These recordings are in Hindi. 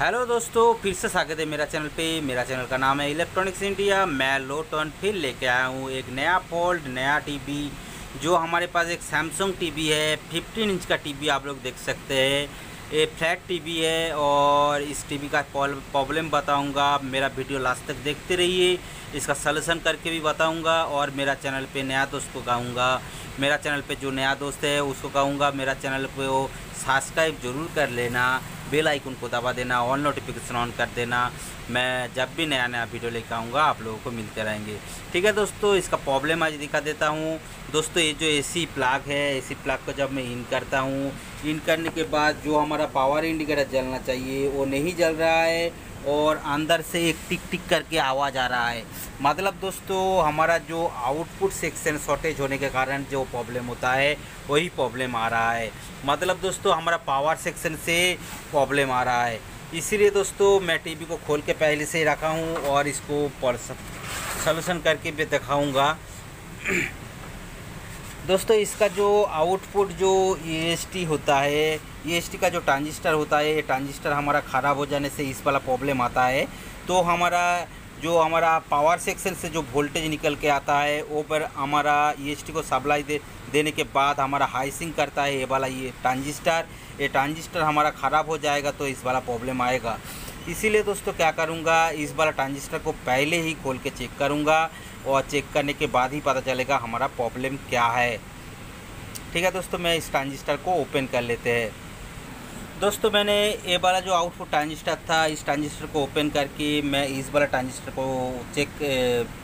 हेलो दोस्तों, फिर से स्वागत है मेरा चैनल पे। मेरा चैनल का नाम है इलेक्ट्रॉनिक्स इंडिया मैं लोटन फिर लेके आया हूँ एक नया फोल्ड नया टीवी जो हमारे पास एक सैमसंग टीवी है। 15 इंच का टीवी आप लोग देख सकते हैं। ये फ्लैट टीवी है और इस टीवी का प्रॉब्लम बताऊँगा। मेरा वीडियो लास्ट तक देखते रहिए। इसका सलूशन करके भी बताऊँगा और मेरा चैनल पे नया दोस्त को कहूँगा मेरा चैनल पे जो नया दोस्त है, उसको कहूँगा मेरा चैनल पे वो सब्सक्राइब ज़रूर कर लेना। बेल आइकन को दबा देना ऑल नोटिफिकेशन ऑन कर देना। मैं जब भी नया नया वीडियो लेकर आऊँगा, आप लोगों को मिलते रहेंगे। ठीक है दोस्तों, इसका प्रॉब्लम आज दिखा देता हूँ। दोस्तों, ये जो एसी प्लग है एसी प्लग को जब मैं इन करता हूँ इन करने के बाद जो हमारा पावर इंडिकेटर जलना चाहिए, वो नहीं जल रहा है। और अंदर से एक टिक टिक करके आवाज़ आ रहा है। मतलब दोस्तों, हमारा जो आउटपुट सेक्शन शॉर्टेज होने के कारण जो प्रॉब्लम होता है, वही प्रॉब्लम आ रहा है। मतलब दोस्तों, हमारा पावर सेक्शन से प्रॉब्लम आ रहा है। इसीलिए दोस्तों, मैं टीवी को खोल के पहले से ही रखा हूँ और इसको सोल्यूशन करके भी दिखाऊँगा। दोस्तों, इसका जो आउटपुट जो ईएसटी होता है ईएसटी का जो ट्रांजिस्टर होता है, ये ट्रांजिस्टर हमारा ख़राब हो जाने से इस वाला प्रॉब्लम आता है। तो हमारा, जो हमारा पावर सेक्शन से जो वोल्टेज निकल के आता है, वो पर हमारा ईएसटी को सप्लाई दे, देने के बाद हमारा हाइसिंग करता है ये वाला ये ट्रांजिस्टर ये ट्रांजिस्टर हमारा ख़राब हो जाएगा तो इस वाला प्रॉब्लम आएगा। इसीलिए दोस्तों, क्या करूँगा? इस वाला ट्रांजिस्टर को पहले ही खोल के चेक करूँगा। और चेक करने के बाद ही पता चलेगा हमारा प्रॉब्लम क्या है। ठीक है दोस्तों, मैं इस ट्रांजिस्टर को ओपन कर लेते हैं। दोस्तों, मैंने ये वाला जो आउटपुट ट्रांजिस्टर था, इस ट्रांजिस्टर को ओपन करके मैं इस वाला ट्रांजिस्टर को चेक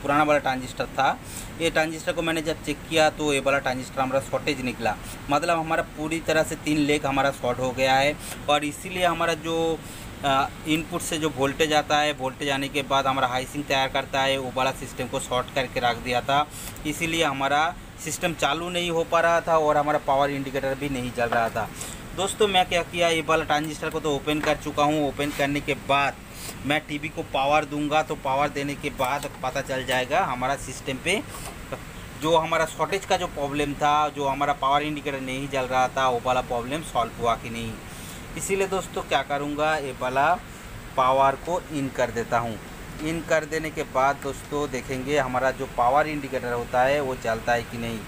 पुराना वाला ट्रांजिस्टर था। ये ट्रांजिस्टर को मैंने जब चेक किया तो ये वाला ट्रांजिस्टर हमारा शॉर्टेज निकला। मतलब हमारा पूरी तरह से तीन लेग हमारा शॉर्ट हो गया है और इसीलिए हमारा जो इनपुट से जो वोल्टेज आता है वोल्टेज आने के बाद हमारा हाइसिंग तैयार करता है, वो बड़ा सिस्टम को शॉर्ट करके रख दिया था। इसीलिए हमारा सिस्टम चालू नहीं हो पा रहा था और हमारा पावर इंडिकेटर भी नहीं चल रहा था। दोस्तों, मैं क्या किया, ये वाला ट्रांजिस्टर को तो ओपन कर चुका हूँ। ओपन करने के बाद मैं टीवी को पावर दूँगा तो पावर देने के बाद पता चल जाएगा हमारा सिस्टम पे जो हमारा शॉर्टेज का जो प्रॉब्लम था, जो हमारा पावर इंडिकेटर नहीं जल रहा था, वो वाला प्रॉब्लम सॉल्व हुआ कि नहीं। इसीलिए दोस्तों क्या करूँगा, ये वाला पावर को इन कर देता हूँ। इन कर देने के बाद दोस्तों देखेंगे हमारा जो पावर इंडिकेटर होता है, वो चलता है कि नहीं।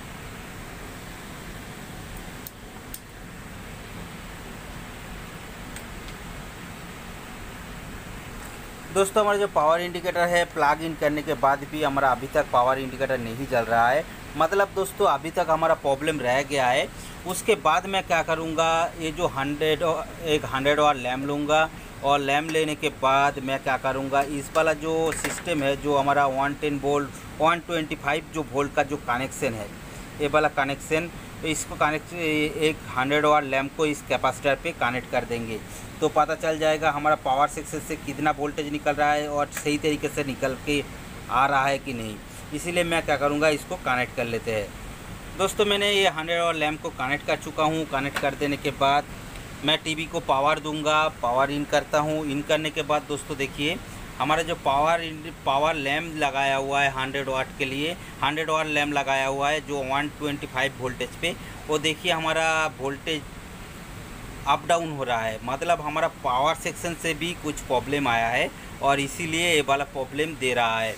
दोस्तों हमारा जो पावर इंडिकेटर है प्लग इन करने के बाद भी हमारा अभी तक पावर इंडिकेटर नहीं चल रहा है। मतलब दोस्तों, अभी तक हमारा प्रॉब्लम रह गया है। उसके बाद मैं क्या करूँगा, ये जो हंड्रेड एक हंड्रेड वाट लैम लूँगा और लैम लेने के बाद मैं क्या करूँगा, इस वाला जो सिस्टम है, जो हमारा one ten volt one twenty five जो वोल्ट का जो कनेक्शन है, ये वाला कनेक्शन इसको कनेक्ट एक हंड्रेड वाट लैम्प को इस कैपेसिटर पे कनेक्ट कर देंगे। तो पता चल जाएगा हमारा पावर सेक्शन से कितना वोल्टेज निकल रहा है और सही तरीके से निकल के आ रहा है कि नहीं। इसीलिए मैं क्या करूँगा, इसको कनेक्ट कर लेते हैं। दोस्तों, मैंने ये हंड्रेड और लैम्प को कनेक्ट कर चुका हूँ। कनेक्ट कर देने के बाद मैं टीवी को पावर दूँगा पावर इन करता हूँ। इन करने के बाद दोस्तों, देखिए, हमारा जो पावर पावर लैम्प लगाया हुआ है हंड्रेड वाट के लिए हंड्रेड वाट लैम्प लगाया हुआ है जो वन ट्वेंटी फाइव वोल्टेज पे। वो देखिए, हमारा वोल्टेज अप डाउन हो रहा है। मतलब हमारा पावर सेक्शन से भी कुछ प्रॉब्लम आया है और इसीलिए ये वाला प्रॉब्लम दे रहा है।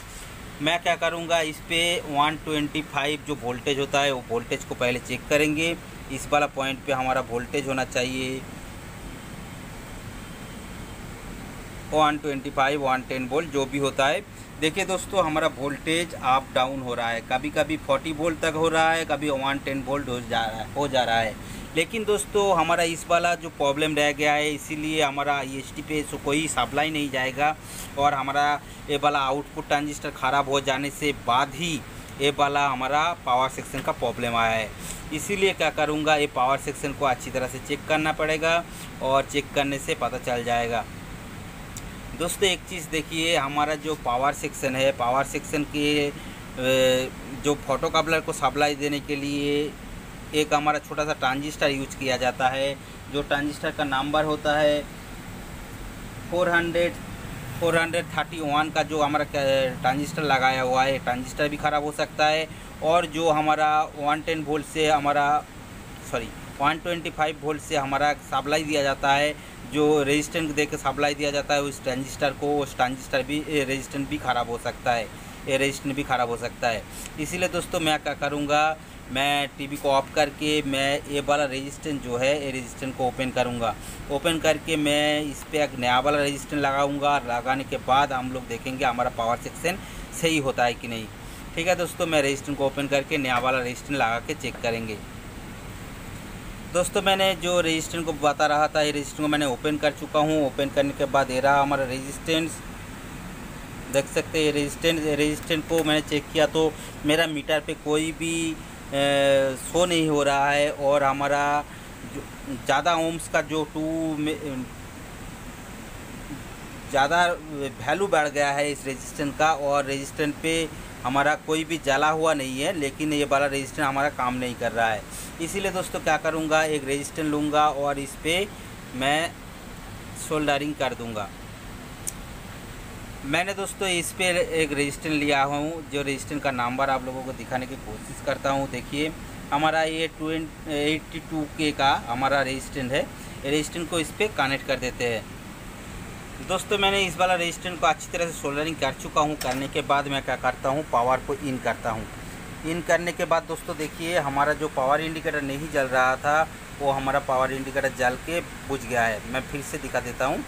मैं क्या करूँगा, इस पर 125 जो वोल्टेज होता है, वो वोल्टेज को पहले चेक करेंगे। इस वाला पॉइंट पे हमारा वोल्टेज होना चाहिए। 125 110 वोल्ट जो भी होता है। देखिए दोस्तों, हमारा वोल्टेज अप डाउन हो रहा है। कभी कभी 40 वोल्ट तक हो रहा है, कभी 110 वोल्ट हो जा रहा है, हो जा रहा है। लेकिन दोस्तों, हमारा इस वाला जो प्रॉब्लम रह गया है, इसीलिए हमारा ई एस टी पे कोई सप्लाई नहीं जाएगा और हमारा ये वाला आउटपुट ट्रांजिस्टर ख़राब हो जाने से बाद ही ये वाला हमारा पावर सेक्शन का प्रॉब्लम आया है। इसीलिए क्या करूँगा, ये पावर सेक्शन को अच्छी तरह से चेक करना पड़ेगा और चेक करने से पता चल जाएगा। दोस्तों, एक चीज़ देखिए, हमारा जो पावर सेक्शन है पावर सेक्शन के जो फ़ोटो काबलर को सप्लाई देने के लिए एक हमारा छोटा सा ट्रांजिस्टर यूज़ किया जाता है, जो ट्रांजिस्टर का नंबर होता है four hundred four hundred thirty one का जो हमारा ट्रांजिस्टर लगाया हुआ है, ट्रांजिस्टर भी ख़राब हो सकता है और जो हमारा वन टेन वोल्ट से हमारा, sorry, one twenty five volt से हमारा सप्लाई दिया जाता है, जो रेजिस्टेंट दे के सप्लाई दिया जाता है उस ट्रांजिस्टर को, उस ट्रांजिस्टर भी रेजिस्टेंट भी ख़राब हो सकता है ये रेजिस्टेंट भी ख़राब हो सकता है। इसीलिए दोस्तों मैं क्या करूँगा मैं टीवी को ऑफ़ करके मैं ये वाला रेजिस्टेंट जो है, ये रेजिस्टेंट को ओपन करूँगा। ओपन करके मैं इस पर एक नया वाला रेजिस्टेंट लगाऊँगा। लगाने के बाद हम लोग देखेंगे हमारा पावर सेक्शन सही होता है कि नहीं। ठीक है दोस्तों, मैं रेजिस्टेंट को ओपन करके नया वाला रेजिस्टेंट लगा के चेक करेंगे। दोस्तों, मैंने जो रेजिस्टेंट को बता रहा था, ये रेजिस्टेंट को मैंने ओपन कर चुका हूँ। ओपन करने के बाद ये रहा हमारा रेजिस्टेंस देख सकते हैं रेजिस्टेंट रेजिस्टेंट को मैंने चेक किया तो मेरा मीटर पे कोई भी शो नहीं हो रहा है और हमारा ज़्यादा ओम्स का जो टू ज़्यादा वैल्यू बढ़ गया है इस रेजिस्टेंट का और रेजिस्टेंट पे हमारा कोई भी जला हुआ नहीं है, लेकिन ये वाला रेजिस्टेंट हमारा काम नहीं कर रहा है। इसीलिए दोस्तों क्या करूँगा, एक रेजिस्टेंट लूँगा और इस पर मैं सोल्डरिंग कर दूँगा। मैंने दोस्तों इस पर एक रजिस्टेंट लिया हूँ, जो रजिस्टेंट का नंबर आप लोगों को दिखाने की कोशिश करता हूँ। देखिए, हमारा ये ट्वेंट एट्टी टू के का हमारा रजिस्टेंट है। रजिस्टेंट को इस पर कनेक्ट कर देते हैं। दोस्तों, मैंने इस वाला रजिस्टेंट को अच्छी तरह से सोल्डरिंग कर चुका हूँ। करने के बाद मैं क्या करता हूँ पावर को इन करता हूँ। इन करने के बाद दोस्तों, देखिए, हमारा जो पावर इंडिकेटर नहीं जल रहा था, वो हमारा पावर इंडिकेटर जल के बुझ गया है। मैं फिर से दिखा देता हूँ।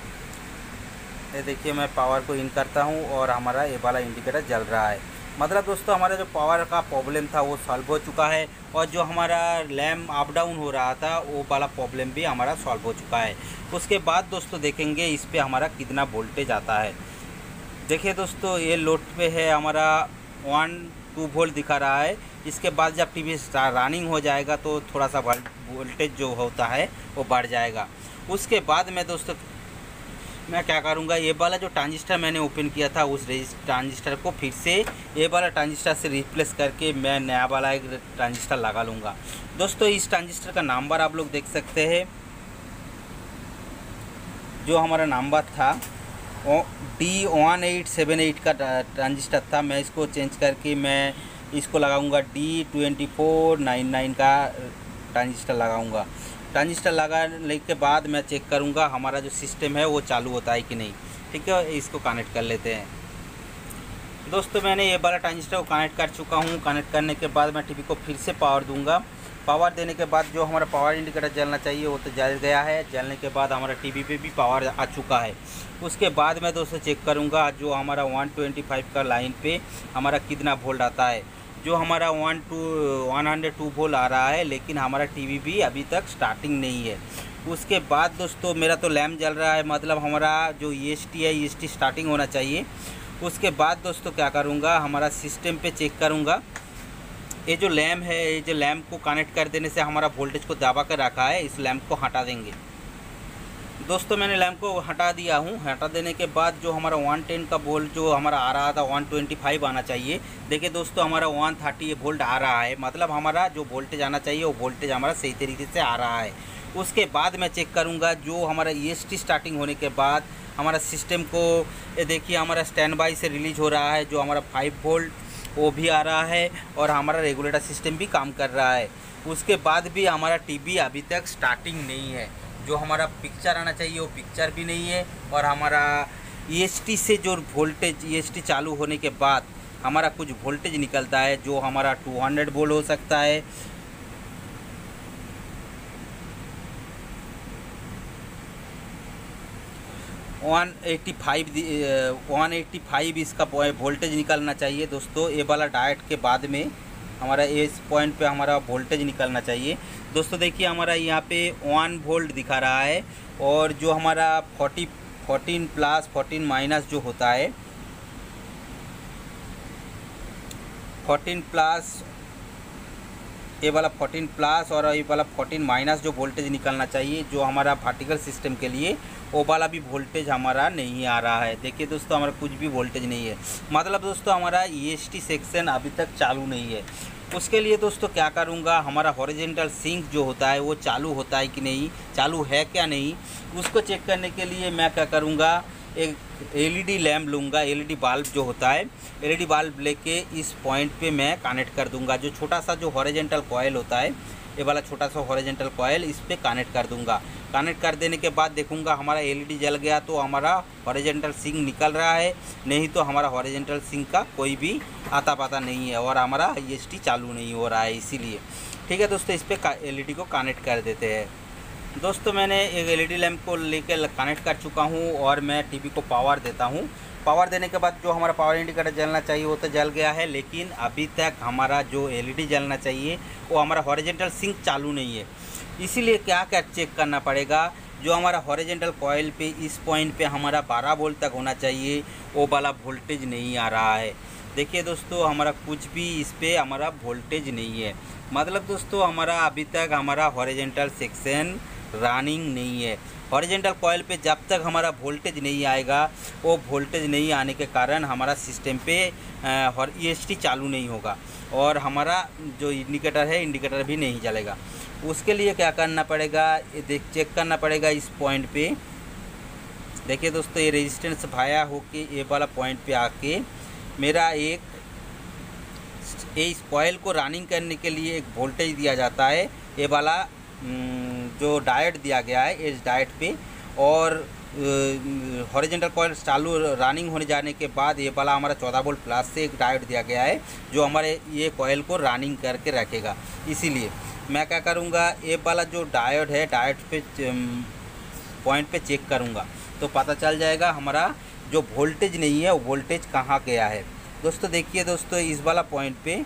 ये देखिए, मैं पावर को इन करता हूँ और हमारा ये वाला इंडिकेटर जल रहा है। मतलब दोस्तों, हमारा जो पावर का प्रॉब्लम था, वो सॉल्व हो चुका है और जो हमारा लैम्प अप डाउन हो रहा था, वो वाला प्रॉब्लम भी हमारा सॉल्व हो चुका है। उसके बाद दोस्तों, देखेंगे इस पर हमारा कितना वोल्टेज आता है। देखिए दोस्तों, ये लोड पे है हमारा वन टू वोल्ट दिखा रहा है। इसके बाद जब टी वी रनिंग हो जाएगा तो थोड़ा सा वोल्टेज जो होता है, वो बढ़ जाएगा। उसके बाद मैं दोस्तों मैं क्या करूँगा, ये वाला जो ट्रांजिस्टर मैंने ओपन किया था, उस ट्रांजिस्टर को फिर से, ये वाला ट्रांजिस्टर से रिप्लेस करके मैं नया वाला एक ट्रांजिस्टर लगा लूँगा। दोस्तों, इस ट्रांजिस्टर का नंबर आप लोग देख सकते हैं। जो हमारा नंबर था D one eight seven eight का ट्रांजिस्टर था। मैं इसको चेंज करके मैं इसको लगाऊँगा D twenty four nine nine का ट्रांजिस्टर लगाऊँगा। ट्रांजिस्टर लगाने के बाद मैं चेक करूँगा हमारा जो सिस्टम है वो चालू होता है कि नहीं। ठीक है, इसको कनेक्ट कर लेते हैं। दोस्तों, मैंने ये वाला ट्रांजिस्टर को कनेक्ट कर चुका हूँ। कनेक्ट करने के बाद मैं टीवी को फिर से पावर दूँगा। पावर देने के बाद जो हमारा पावर इंडिकेटर जलना चाहिए, वो तो जल गया है। जलने के बाद हमारा टीवी पे भी पावर आ चुका है। उसके बाद मैं दोस्तों चेक करूँगा जो हमारा 125 का लाइन पे हमारा कितना वोल्ट आता है। जो हमारा one two, one hundred two volt आ रहा है, लेकिन हमारा टीवी भी अभी तक स्टार्टिंग नहीं है। उसके बाद दोस्तों, मेरा तो लैम्प जल रहा है मतलब हमारा जो ई टी है ई टी स्टार्टिंग होना चाहिए। उसके बाद दोस्तों, क्या करूँगा, हमारा सिस्टम पे चेक करूँगा। ये जो लैम्प है, ये जो लैम्प को कनेक्ट कर देने से हमारा वोल्टेज को दबा कर रखा है, इस लैम्प को हटा देंगे। दोस्तों, मैंने लैम्प को हटा दिया हूँ। हटा देने के बाद जो हमारा 110 का वोल्ट जो हमारा आ रहा था 125 आना चाहिए। देखिए दोस्तों, हमारा 130 वोल्ट आ रहा है। मतलब हमारा जो वोल्टेज आना चाहिए, वो वोल्टेज हमारा सही तरीके से आ रहा है। उसके बाद मैं चेक करूँगा जो हमारा ई e स्टार्टिंग होने के बाद हमारा सिस्टम को देखिए, हमारा स्टैंड बाई से रिलीज़ हो रहा है, जो हमारा फाइव वोल्ट वो भी आ रहा है और हमारा रेगुलेटर सिस्टम भी काम कर रहा है। उसके बाद भी हमारा टीवी अभी तक स्टार्टिंग नहीं है। जो हमारा पिक्चर आना चाहिए, वो पिक्चर भी नहीं है और हमारा ई e से जो वोल्टेज ई e चालू होने के बाद हमारा कुछ वोल्टेज निकलता है, जो हमारा 200 वोल्ट हो सकता है। One eighty five one eighty five इसका वोल्टेज निकलना चाहिए दोस्तों, ये वाला डाइट के बाद में। हमारा इस पॉइंट पे हमारा वोल्टेज निकलना चाहिए। दोस्तों, देखिए, हमारा यहाँ पे वन वोल्ट दिखा रहा है और जो हमारा forty fourteen plus fourteen minus जो होता है फोर्टीन प्लस ये वाला फोर्टीन प्लस और ये वाला फोर्टीन माइनस जो वोल्टेज निकलना चाहिए, जो हमारा पार्टिकल सिस्टम के लिए, वो वाला भी वोल्टेज हमारा नहीं आ रहा है। देखिए दोस्तों, हमारा कुछ भी वोल्टेज नहीं है। मतलब दोस्तों, हमारा ईएसटी सेक्शन अभी तक चालू नहीं है। उसके लिए दोस्तों क्या करूँगा? हमारा हॉरिजेंटल सिंक जो होता है, वो चालू होता है कि नहीं? चालू है क्या नहीं? उसको चेक करने के लिए मैं क्या करूँगा? एक एलईडी लैम्प लूँगा। एलईडी बल्ब जो होता है एलईडी बल्ब लेके इस पॉइंट पे मैं कनेक्ट कर दूँगा। जो छोटा सा जो हॉरिजेंटल कॉयल होता है, ये वाला छोटा सा हॉरिजेंटल कॉयल इस पर कनेक्ट कर दूँगा। कनेक्ट कर देने के बाद देखूँगा हमारा एलईडी जल गया तो हमारा हॉरिजेंटल सिंक निकल रहा है। नहीं तो हमारा हॉरिजेंटल सिंक का कोई भी आता पता नहीं है और हमारा आई चालू नहीं हो रहा है, इसीलिए। ठीक है दोस्तों, इस पर एल को कनेक्ट कर देते हैं। दोस्तों, मैंने एक एलईडी लैम्प को लेकर कनेक्ट कर चुका हूँ और मैं टीवी को पावर देता हूँ। पावर देने के बाद जो हमारा पावर इंडिकेटर जलना चाहिए वो तो जल गया है, लेकिन अभी तक हमारा जो एलईडी जलना चाहिए वो हमारा हॉरिजेंटल सिंक चालू नहीं है। इसीलिए क्या क्या चेक करना पड़ेगा? जो हमारा हॉरिजेंटल कॉयल पे, इस पॉइंट पे हमारा 12 वोल्ट तक होना चाहिए, वो वाला वोल्टेज नहीं आ रहा है। देखिए दोस्तों, हमारा कुछ भी इस पर हमारा वोल्टेज नहीं है। मतलब दोस्तों, हमारा अभी तक हमारा हॉरिजेंटल सेक्शन रनिंग नहीं है। हॉरिजेंटल कॉयल पे जब तक हमारा वोल्टेज नहीं आएगा, वो वोल्टेज नहीं आने के कारण हमारा सिस्टम पे ई टी चालू नहीं होगा। और हमारा जो इंडिकेटर है इंडिकेटर भी नहीं चलेगा। उसके लिए क्या करना पड़ेगा? ये देख चेक करना पड़ेगा इस पॉइंट पे। देखिए दोस्तों, ये रेजिस्टेंस भाया होके ये वाला पॉइंट पे आके मेरा एक इस कॉयल को रनिंग करने के लिए एक वोल्टेज दिया जाता है। ये वाला जो डाइट दिया गया है, इस डाइट पे और हॉरिजेंटल कॉयल चालू रनिंग होने जाने के बाद ये वाला हमारा चौदह वोल्ट प्लस से एक डाइट दिया गया है, जो हमारे ये कॉयल को रनिंग करके रखेगा। इसीलिए मैं क्या करूँगा, ये वाला जो डायोड है डायोड पे पॉइंट पे चेक करूँगा। तो पता चल जाएगा हमारा जो वोल्टेज नहीं है, वो वोल्टेज कहाँ गया है। दोस्तों देखिए दोस्तों, इस वाला पॉइंट पे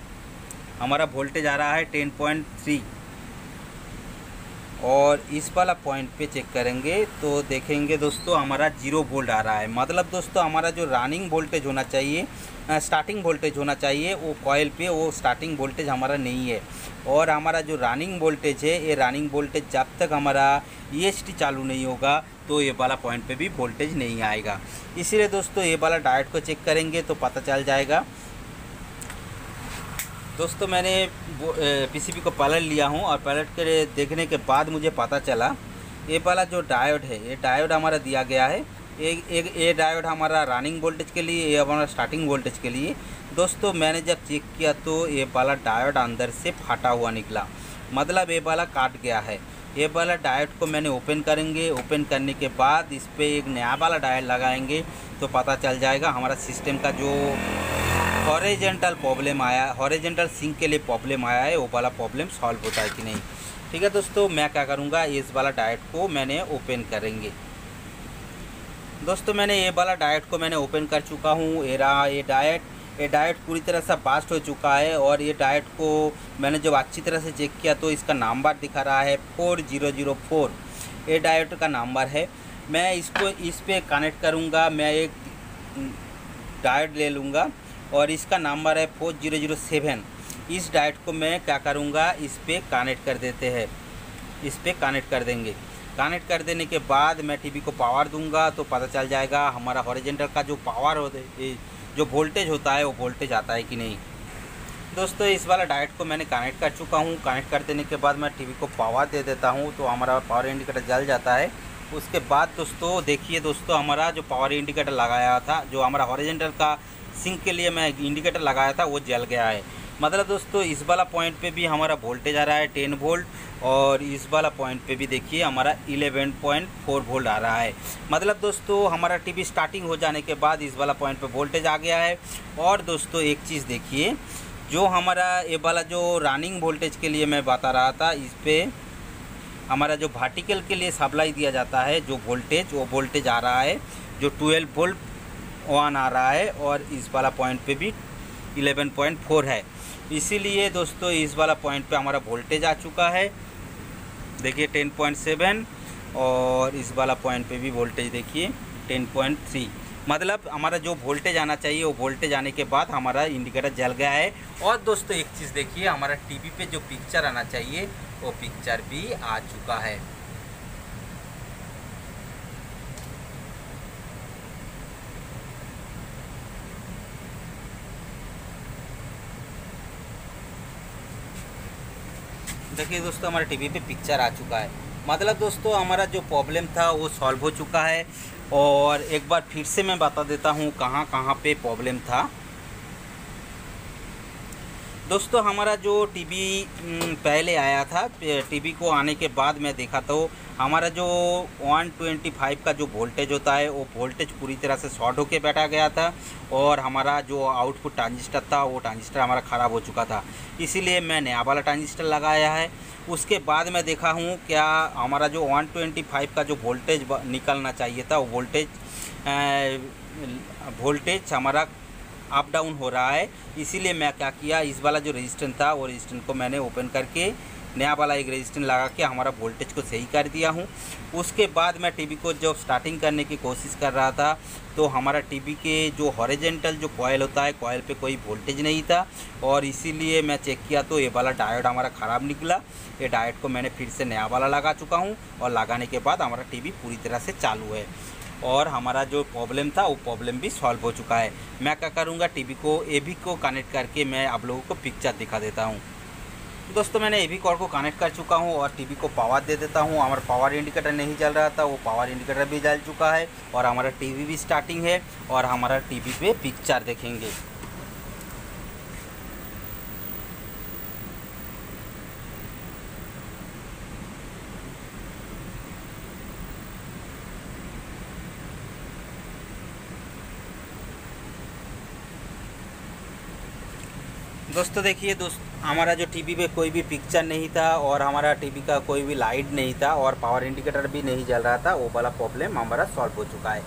हमारा वोल्टेज आ रहा है टेन पॉइंट थ्री और इस वाला पॉइंट पे चेक करेंगे तो देखेंगे दोस्तों हमारा ज़ीरो वोल्ट आ रहा है। मतलब दोस्तों हमारा जो रनिंग वोल्टेज होना चाहिए स्टार्टिंग वोल्टेज होना चाहिए, वो कॉयल पे वो स्टार्टिंग वोल्टेज हमारा नहीं है। और हमारा जो रनिंग वोल्टेज है, ये रनिंग वोल्टेज जब तक हमारा ई e चालू नहीं होगा तो ये वाला पॉइंट पे भी वोल्टेज नहीं आएगा। इसीलिए दोस्तों ये वाला डायट को चेक करेंगे तो पता चल जाएगा। दोस्तों, मैंने पीसीबी को पलट लिया हूँ और पलट के देखने के बाद मुझे पता चला, ये वाला जो डायोड है, ये डायोड हमारा दिया गया है। एक एक ये डायोड हमारा रनिंग वोल्टेज के लिए, ये हमारा स्टार्टिंग वोल्टेज के लिए। दोस्तों, मैंने जब चेक किया तो ये वाला डायोड अंदर से फटा हुआ निकला। मतलब ये वाला काट गया है। ये वाला डायोड को मैंने ओपन करेंगे। ओपन करने के बाद इस पर एक नया वाला डायोड लगाएँगे तो पता चल जाएगा हमारा सिस्टम का जो हॉरिजेंटल प्रॉब्लम आया हॉरिजेंटल सिंक के लिए प्रॉब्लम आया है, वो वाला प्रॉब्लम सॉल्व होता है कि नहीं। ठीक है दोस्तों, मैं क्या करूँगा, इस वाला डाइट को मैंने ओपन करेंगे। दोस्तों, मैंने ये वाला डाइट को मैंने ओपन कर चुका हूँ, ये रहा ये डाइट ये डाइट पूरी तरह से बास्ट हो चुका है और ये डाइट को मैंने जब अच्छी तरह से चेक किया तो इसका नंबर दिखा रहा है फोर ज़ीरो ज़ीरो फोर। ये डाइट का नंबर है। मैं इसको इस पर कनेक्ट करूँगा, मैं एक डाइट ले लूँगा। और इसका नंबर है फोर ज़ीरो ज़ीरो सेवन। इस डाइट को मैं क्या करूँगा? इस पर कनेक्ट कर देते हैं। इस पर कनेक्ट कर देंगे। कनेक्ट कर देने के बाद मैं टीवी को पावर दूँगा तो पता चल जाएगा हमारा हॉरिजेंटल का जो पावर होता जो वोल्टेज होता है, वो वोल्टेज आता है कि नहीं। दोस्तों, इस वाला डाइट को मैंने कनेक्ट कर चुका हूँ। कनेक्ट कर देने के बाद मैं टीवी को पावर दे देता हूँ तो हमारा पावर इंडिकेटर जल जाता है। उसके बाद दोस्तों, देखिए दोस्तों, हमारा जो पावर इंडिकेटर लगाया था, जो हमारा हॉरिजेंटल का सिंक के लिए मैं इंडिकेटर लगाया था, वो जल गया है। मतलब दोस्तों, इस वाला पॉइंट पे भी हमारा वोल्टेज आ रहा है टेन वोल्ट और इस वाला पॉइंट पे भी देखिए, हमारा इलेवन पॉइंट फोर वोल्ट आ रहा है। मतलब दोस्तों, हमारा टीवी स्टार्टिंग हो जाने के बाद इस वाला पॉइंट पे वोल्टेज आ गया है। और दोस्तों, एक चीज़ देखिए, जो हमारा ये वाला जो रनिंग वोल्टेज के लिए मैं बता रहा था, इस पर हमारा जो भार्टिकल के लिए सप्लाई दिया जाता है, जो वोल्टेज वो वोल्टेज आ रहा है, जो ट्वेल्व वोल्ट वन आ रहा है और इस वाला पॉइंट पे भी 11.4 है। इसीलिए दोस्तों, इस वाला पॉइंट पे हमारा वोल्टेज आ चुका है। देखिए 10.7 और इस वाला पॉइंट पे भी वोल्टेज देखिए 10.3 मतलब हमारा जो वोल्टेज आना चाहिए, वो वोल्टेज आने के बाद हमारा इंडिकेटर जल गया है। और दोस्तों, एक चीज़ देखिए, हमारा टीवी पे जो पिक्चर आना चाहिए, वो पिक्चर भी आ चुका है। देखिए दोस्तों हमारे टीवी पे पिक्चर आ चुका है। मतलब दोस्तों, हमारा जो प्रॉब्लम था, वो सॉल्व हो चुका है। और एक बार फिर से मैं बता देता हूँ कहाँ कहाँ पे प्रॉब्लम था। दोस्तों, हमारा जो टीवी पहले आया था, टीवी को आने के बाद मैं देखा तो हमारा जो 125 का जो वोल्टेज होता है, वो वोल्टेज पूरी तरह से शॉर्ट होके बैठा गया था और हमारा जो आउटपुट ट्रांजिस्टर था, वो ट्रांजिस्टर हमारा ख़राब हो चुका था। इसीलिए मैं नया वाला ट्रांजिस्टर लगाया है। उसके बाद मैं देखा हूँ, क्या हमारा जो 125 का जो वोल्टेज निकलना चाहिए था, वो वोल्टेज वोल्टेज हमारा अप डाउन हो रहा है। इसीलिए मैं क्या किया, इस वाला जो रजिस्टेंट था, वो रजिस्टेंट को मैंने ओपन करके नया वाला एक रजिस्टेंट लगा के हमारा वोल्टेज को सही कर दिया हूँ। उसके बाद मैं टीवी को जब स्टार्टिंग करने की कोशिश कर रहा था तो हमारा टीवी के जो हॉरिजेंटल जो कॉयल होता है कॉयल पे कोई वोल्टेज नहीं था और इसीलिए मैं चेक किया तो ये वाला डायोड हमारा ख़राब निकला। ये डायोड को मैंने फिर से नया वाला लगा चुका हूँ और लगाने के बाद हमारा टीवी पूरी तरह से चालू है। और हमारा जो प्रॉब्लम था, वो प्रॉब्लम भी सॉल्व हो चुका है। मैं क्या करूँगा? टीवी को ए को कनेक्ट करके मैं आप लोगों को पिक्चर दिखा देता हूँ। दोस्तों, मैंने ए कॉर्ड को कनेक्ट कर चुका हूँ और टीवी को पावर दे देता हूँ। हमारा पावर इंडिकेटर नहीं चल रहा था, वो पावर इंडिकेटर भी जल चुका है और हमारा टीवी भी स्टार्टिंग है और हमारा टीवी पे पिक्चर देखेंगे। दोस्तों देखिए दोस्त, हमारा जो टीवी पे कोई भी पिक्चर नहीं था और हमारा टीवी का कोई भी लाइट नहीं था और पावर इंडिकेटर भी नहीं जल रहा था, वो वाला प्रॉब्लम हमारा सॉल्व हो चुका है।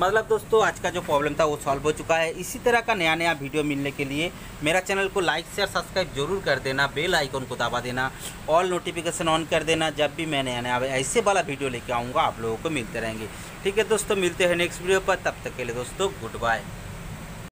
मतलब दोस्तों, आज का जो प्रॉब्लम था, वो सॉल्व हो चुका है। इसी तरह का नया नया वीडियो मिलने के लिए मेरा चैनल को लाइक शेयर सब्सक्राइब ज़रूर कर देना बेल आइकन को दबा देना ऑल नोटिफिकेशन ऑन कर देना, जब भी मैं नया नया ऐसे वाला वीडियो लेके आऊँगा, आप लोगों को मिलते रहेंगे। ठीक है दोस्तों, मिलते हैं नेक्स्ट वीडियो पर, तब तक के लिए दोस्तों गुड बाय